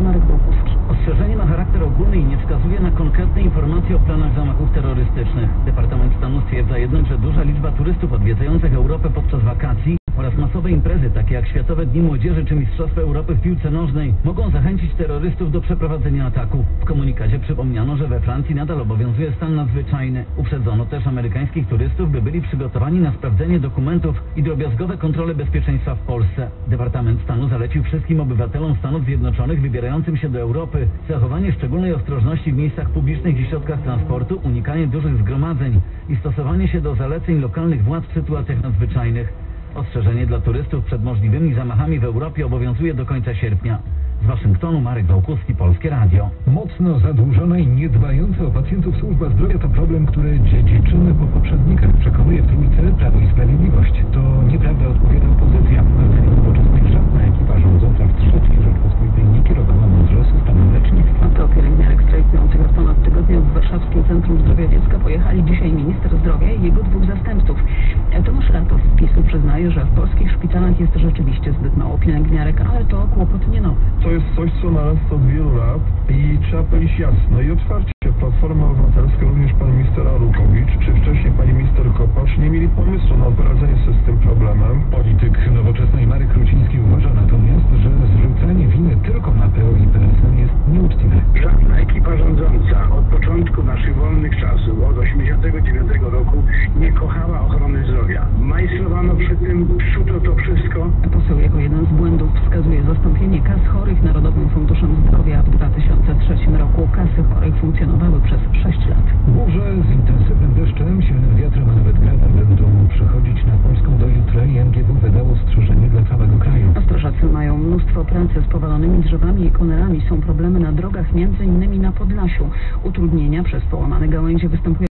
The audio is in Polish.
Marek Boguski. Ostrzeżenie ma charakter ogólny i nie wskazuje na konkretne informacje o planach zamachów terrorystycznych. Departament Stanu stwierdza jednak, że duża liczba turystów odwiedzających Europę podczas wakacji oraz masowe imprezy, takie jak Światowe Dni Młodzieży czy Mistrzostwa Europy w piłce nożnej, mogą zachęcić terrorystów do przeprowadzenia ataku. W komunikacie przypomniano, że we Francji nadal obowiązuje stan nadzwyczajny. Uprzedzono też amerykańskich turystów, by byli przygotowani na sprawdzenie dokumentów i drobiazgowe kontrole bezpieczeństwa w Polsce. Departament Stanu zalecił wszystkim obywatelom Stanów Zjednoczonych wybierającym się do Europy zachowanie szczególnej ostrożności w miejscach publicznych i środkach transportu, unikanie dużych zgromadzeń i stosowanie się do zaleceń lokalnych władz w sytuacjach nadzwyczajnych. Ostrzeżenie dla turystów przed możliwymi zamachami w Europie obowiązuje do końca sierpnia. Z Waszyngtonu Marek Wałkuski, Polskie Radio. Mocno zadłużona i niedbająca o pacjentów służba zdrowia to problem, który dziedziczymy po poprzednikach. Przekonuje w trójce Prawo i Sprawiedliwość. To nieprawda odpowiada opozycja. W nowoczesnych żadna ekipa rządząca w trzeciej Rzeczpospolitej nie kierowała mądrze systemem lecznictwa. Do pielęgniarek strajkujących od ponad tygodnia w Warszawskim Centrum Zdrowia Dziecka pojechali dzisiaj minister zdrowia i jego dwóch zastępców. Tomasz PiSu przyznaje, że w polskich szpitalach jest rzeczywiście zbyt mało pielęgniarek, ale to kłopot nie nowy. To jest coś, co narasta od wielu lat i trzeba powiedzieć jasno i otwarcie. Platforma Obywatelska, również pan minister Arłukowicz, czy wcześniej pani minister Kopacz nie mieli pomysłu na poradzenie sobie z tym problemem. Polityk nowoczesnej Marek Kruciński uważa natomiast, że zrzucanie winy tylko na PO i PSL jest nieuczciwe. Żadna ekipa rządząca od początku naszych wolnych czasów, od 89 roku, nie kochała ochrony zdrowia. Majstrowano przy tym, psuto to wszystko. Poseł jako jeden z błędów wskazuje zastąpienie kas chorych Narodowym Funduszem Zdrowia. W 2003 roku kasy chorych funkcjonowały przez 6 lat. Burze z intensywnym deszczem, silnym wiatrem, a nawet gradem będą przychodzić na Polską do jutra i MGW wydało ostrzeżenie dla całego kraju. Strażacy mają mnóstwo pracy z powalonymi drzewami i konerami. Są problemy na drogach, między innymi na Podlasiu. Utrudnienia przez połamane gałęzie występują